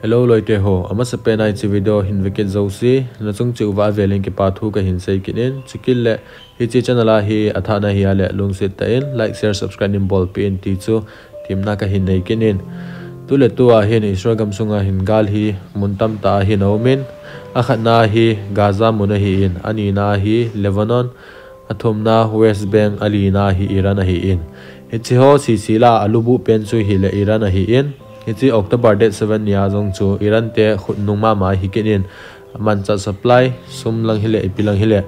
hello loi te ho ama sa pe nai chi video hin wicket zo si. Na chung chu wa velin ke pa thu ka hin sei kinin chikil le hi chi channel a hi à atha na hi ale lung se ta in like, share, subscribe nim bol pin ti chu tim na ka hin nei kinin tu le tu à, a hin isragam sunga à, hin gal hi mun tam ta hi no min a khat na hi, gaza mun hi in ani na hi, lebanon. Athom na, west bank. Ali na hi, iran hi in hi chi ho si sila alubu pen chu hi le iran hi in hi october date 7 nia jong chu iran te khut nung ma ma hi kenin man cha supply sum lang hile ipilang hile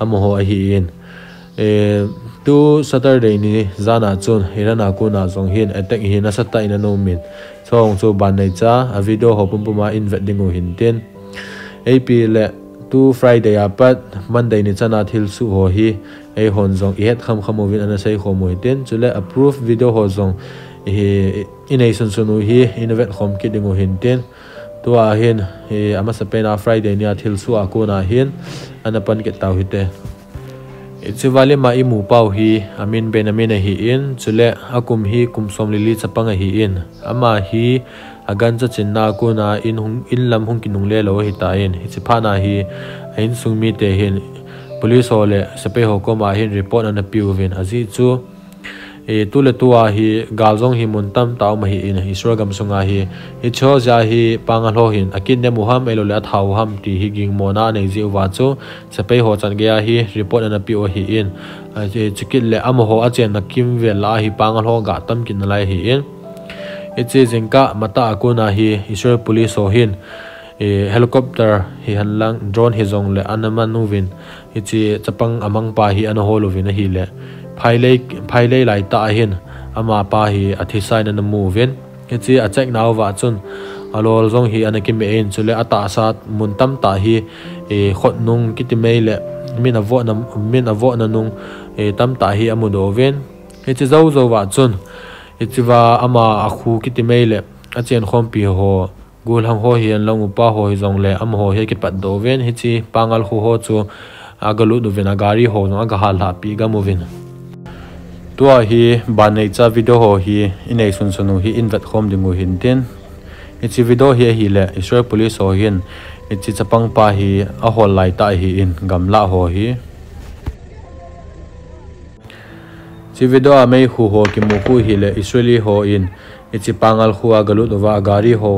amo ho hi in e tu saturday ni zana chun iran a ku na jong hin attack hi na sata in no min chong chu ban nei cha a video ho pum puma invite dingu hin ten ap le tu friday apat monday ni chana thil su ho hi ei hon jong i het kham khamovin ana sei kho moi ten chule approve video ho jong hi inei sun sunu hi invet khom ki dingu hin ten tua hin hi ama sa pena friday nia thil su a ko na hin ana pan ke tau hite ichivali ma imu pau hi amin benamin hi in chule akum hi kum som lili chapanga hi in ama hi agan cha chinna ko na in hung in lam hung kinung le lo hi ta in hi chiphana hi in sungmi te hin police hole sape ho ko ma hin report an piu vin azi chu e tule tua, hi galzong hi muntam tau ma hi in isra gam sunga hi. Hi cho ja hi pangal ho hin. Akin ne muham elo la thau ham ti hi ging mona ne ji wa chu. Chape ho chan ge hi, report na pi o hi in. A je chikil le am ho a chen na kim ve la hi pangal ho ga tam kin lai hi in. E che jengka mata ko na hi isra police ho hin. E helicopter, hi hanlang drone hi zong le anama nuvin hi chi chapang amang pa hi an ho hi le phai lei phai lei lai ta hin ama pa hi athi sai na mu ven. Ke chi a check naw wa chun. Alol zong hi anaki me in chule ata sat mun tam ta hi e khot nung kiti mai le min avo na min avo na nung e tam ta hi amu do ven. Ke chi zo zo wa chun. E chi wa ama a khu kiti mai le a chen khom pi ho gul hang ho hi an long upa ho hi zong le am ho he ki pat do ven. Hi chi pangal khu ho chu agalu du vena gari ho no aga hal ha pi ga mu vena tua hi ban nei cha video ho hi inei sun sunu hi invet khom dingu hin tin, ichi video hi hi le israel police ho hin. Ichi chapang pa hi a hol lai ta hi in gamla ho hi. Chi video a mei hu ho ki mu hu hi le israeli ho in. Ichi pangal khuwa galut wa gari ho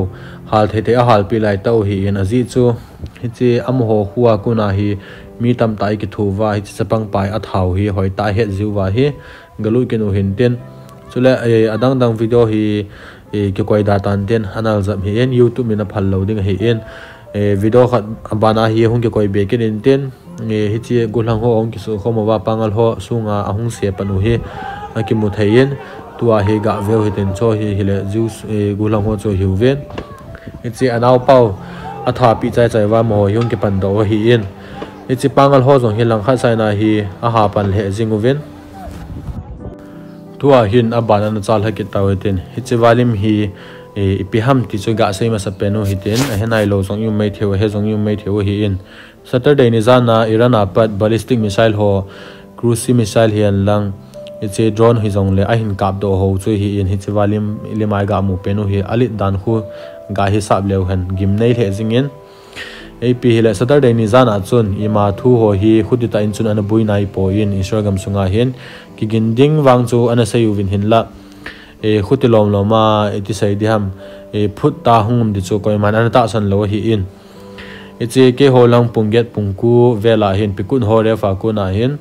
hal the te a hal pi lai tau hi in azi chu ichi am ho khuwa kuna hi mi tam tai ki thu wa hi chapang pai a thau hi hoi ta he ziu wa hi galu ke hin ten chule eh, eh, adang dang video hi eh, ke koi da tan ten anal zam hi en youtube mina phal lo ding hi en video khat bana hi hung ke koi be ke nin ten hi chi gulang ho, ong ki su kho wa pangal ho, sunga ahung se panu hi ki mu thayen tua hi ga veo hi ten cho hi hile juice gulang ho cho hiu ven hi chi anau pau a tha pi chai chai wa mo yung ke pan do hi en hi chi pangal ho zong hi lang kha sai na hi a ha pan le jingu ven tua hin abana na chal hakit tawetin hi chiwalim hi ipiham ti chu ga sei ma sa penu hitin a henai lo zong yu mai theu he zong yu mai theu hi in saturday ni zana iran apat ballistic missile ho cruise missile hian lang drone hi zong le a hin kap do ho chu hi in hi chiwalim limai ga mu penu hi alit dan khu ga hi sab leu han gim nei the jingin ap hile saturday ni zana chun ima thu ho hi khudita in chun ana bui nai po in Instagram sunga hin ki ginding wang chu ana sayu vin hin la. E khutilom loma eti sai di ham. E phut ta hungum di chu koi man. Ana ta san lo hi in. E che ke ho lang punget pungku vela hin pikun ho re fa ko na hin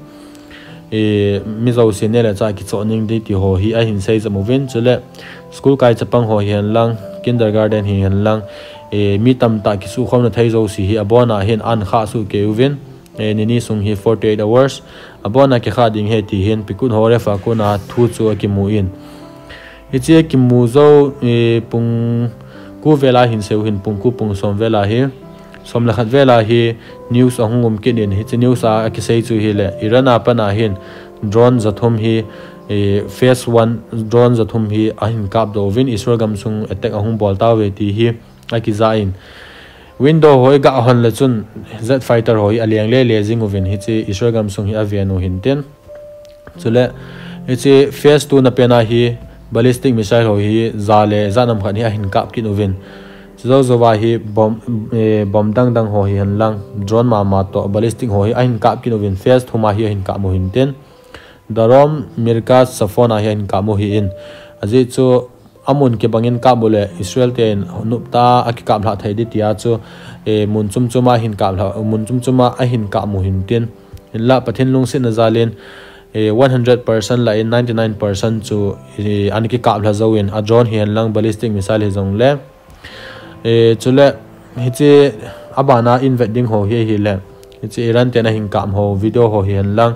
e mi zo sin ne la cha ki choning di ti ho hi a hin sai zamu vin chule school kai chapang ho hian lang, kindergarten hi hian lang e mi tam ta ki su khom na thai zo si hi abona hin an kha su ke uvin e nini sung hi 48 hours. Abona ke kha ding he ti hin pikun hore fa ko na thu chu ki mu in. E, Ichi ki mu zo e pung ku vela hin se hin, pung ku pung som vela hi. Som la khat vela hi, news ahungum ke din hi. News a ki sei chu hi le. Irana pana hin, drone zathum hi e phase 1 drone zathum hi ahin kap do win gam sung attack ahung bol ta ve ti hi aki zain window hoi ga hon le chun z fighter hoi aliang le le jing uvin hi chi isragam sung hi avianu hin ten chule, hi chi phase 2 na pena hi ballistic missile hoi hi za le zanam khan hi hin kap kin uvin zo zo wa hi bom e, bom dang dang ho hi han lang. Drone ma ma to ballistic ho hi a hin kap kin ovin face thuma hi hin kap mo hin ten darom, mirka safona hi hin kap mo hi in. Azi chu amun ke bangin ka bole israel ten nupta akika la thai di tia chu e mun chum chuma hin ka la, mun chum chuma a hin ka mu hin ten la pathin lung sin na zalin e 100% la in 99% chu e anki ka la zawin a drone hian lang ballistic missile hi zong le. E chule hi che abana in wedding ho hi hi le. Hi che iran te na hin kam ho, video ho hian lang.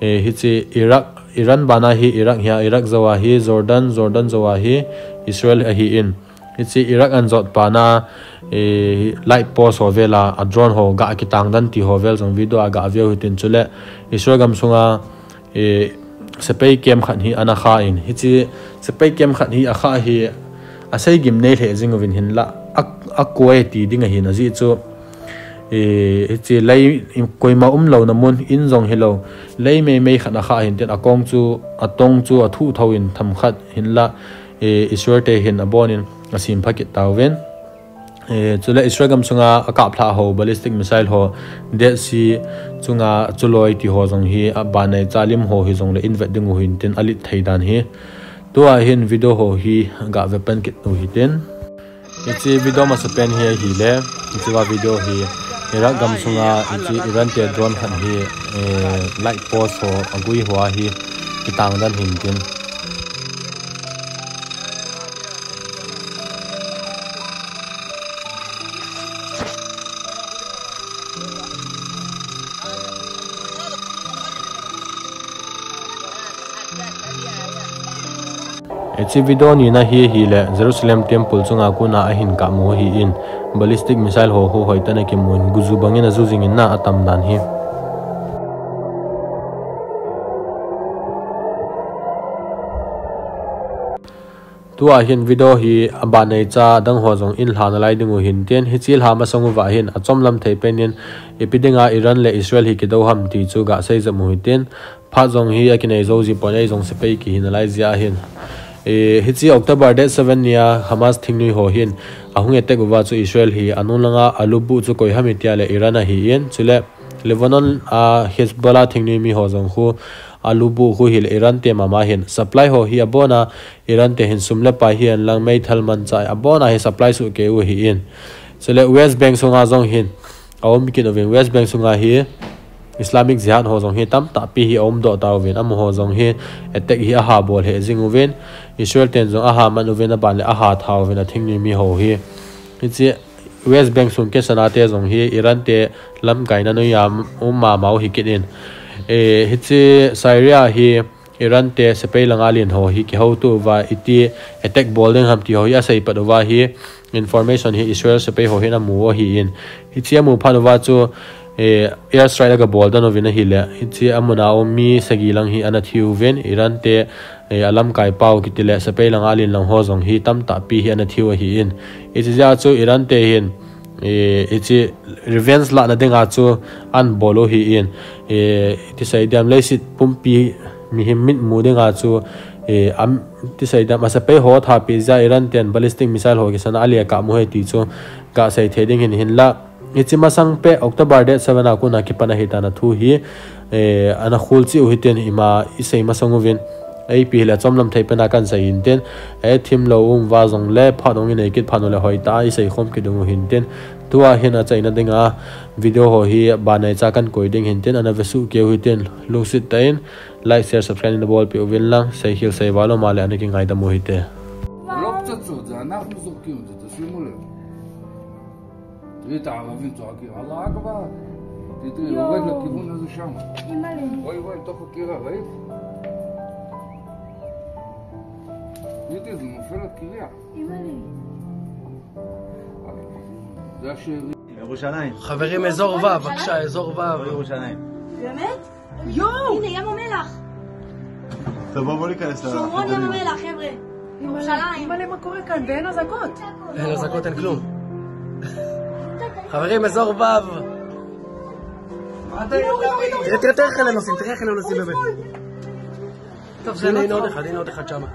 E hi che iraq iran bana hi iraq hi iraq zawa hi, jordan jordan zawa hi, israel hi in. Ichi iraq an jot pana e eh, light post ho vela, a drone ho ga ki tang dan ti ho vel jong video aga avio hitin chule. Israel gam sunga e sepei kem khan hi ana kha in. Hi sepei kem khan hi a kha hi asai gim nei le jing ovin hin la, a akwe ti ding a hin a ji chu e chi lei koi ma um lo na mun in zong hello lei me me khana kha hin ten akong chu à atong chu a thu tho in tham khat hin la. E iswar te hin abonin asim phakit tawven e chula isragam sunga akap thla ho ballistic missile ho de si chunga chuloi ti ho zong hi abanai à chalim ho hi zong le invet ding hin ten alit theidan hi to a hin video ho hi ga weapon kit no hi ten ichi video ma pen hi hi le ichi wa video hi era gam sunga chi iran te don khan hi eh, light post ho agui hua hi kitang dan hin tin. Chi video ni na hi hi le jerusalem temple chunga ku na a hin ka mo hi in ballistic missile ho ho hoi tane ke mun. Guzu bangin azu jing na atam dan hi. Tua hin video hi aba nei cha dang ho jong in hlan lai dingu hin. Ten hi chil ha ma song wa hin. Achom lam thei penin epidinga iran le israel hi ke do ham ti chu ga sei zamu hi. Ten pha jong hi akinai zo ji ponai jong se pei ki hin lai zia hin. E, hitsi october de 7 ya hamas thingnui ho hin. Ahung ete gwa chu israel hi anulanga alubu chu koi hami tia le iran hi yen chule lebanon a hezbollah thingnui mi ho jong khu alubu hu hil iran te mama hin. Supply ho hi abona iran te hin sumla pa hi an lang mai thal man chai abona hi supply su ke u hi in chule west bank sunga jong hin. Awm kin of west bank sunga hi islamic jihad ho jong hi tam ta pi hi om do taw vin am ho jong hi attack hi a ha bol he jing uvin israel ten jong a ha man uvin a ban le a ha thaw vin a thing ni mi ho hi. Chi west bank sun ke sana te jong hi, iran te lam kaina no yam um ma mau hi kidin e hi chi syria hi, iran te sepei langa lin ho hi, ki ho tu wa iti attack bol ding ham ti ho ya sei pa do wa hi, information hi, israel sepei ho hi na mu hi in hi chi mu pha do wa chu e air strike ka ball dan ovina hi le chi amuna o mi sagi lang hi anathiu ven iran te e alam kai pau ki tile sa pe lang alin lang ho zong hi tam ta pi hi anathiu hi in e chi ja chu iran te hin e chi revenge la na denga chu an bolo hi in e ti sai dam le sit pum pi mi him mit mu denga chu e am ti sai dam asa pe ho tha pi ja iran ten ballistic missile ho ki san alia ka mu he ti chu ka sai the ding hin hin la ichima sang pe october de 7 a kuna ki hita na thu hi e ana khulchi uhiten ima isei ma sanguvin ai pi la chomlam thei pana kan sa hinten e thim lo um wa zong le phadong in ekit phanole hoi ta, isei khom ki dung hinten tua hin chaina dinga, video ho hi banai cha kan koi ding hinten ana vesu ke huiten ten lusit tain, like, share, subscribe in the ball pe uvin lang, sei hil, sei walo male ani ki ngai da mohite lok te cha chu jana na hu zu ki un zu su תראי את הערבים צועקים, אללה אכבר. תראי, יורד לכיוון הזה שם. אוי אוי, תוך הקירה, ראית? תראי, זה נופל לקירה. זה השארי. ירושלים. חברים, אזור ו', בבקשה, אזור ו'. לא ירושלים. באמת? יואו! הנה, ים המלח. טוב, בואו ניכנס ל... שומרון ים המלח, חבר'ה. ירושלים. מה קורה כאן? ואין אזעקות. אין אזעקות, אין כלום. חברים, אזור ו'. תראה, תראה, תראה איך אלה נוסעים, תראה איך אלה נוסעים באמת. טוב, זה הנה עוד אחד, הנה עוד אחד שמה.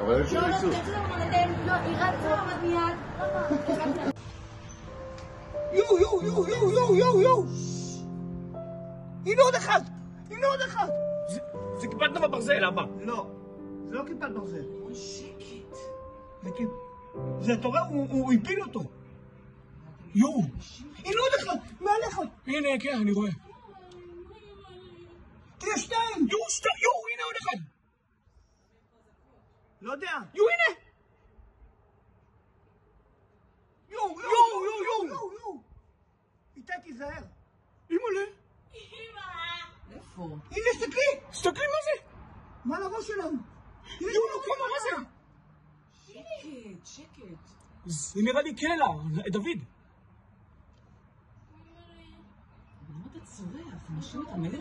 אבל יש לי חיסון. לא, היא רצה מיד. יואו, יואו, יואו, יואו, יואו, יואו, יואו! הנה עוד אחד! הנה עוד אחד! זה- זה כיפת נוף הברזל, אבא. לא, זה לא כיפת ברזל. שקט. זה אתה רואה, הוא הפיל אותו. יואו! הנה עוד אחד! מעליך! הנה, כן, אני רואה. תראה, שתיים! יואו, שתיים! יואו, הנה עוד אחד! לא יודע. יואו, הנה! יואו, יואו, יואו, יואו, יואו! איתי, תיזהר. אימא'לה. איפה? הנה, תסתכלי! תסתכלי מה זה! מה לראש שלנו? יואו, נו, כמה, מה זה? שקט, שקט. זה נראה לי קלע, דוד. もう仕事めで。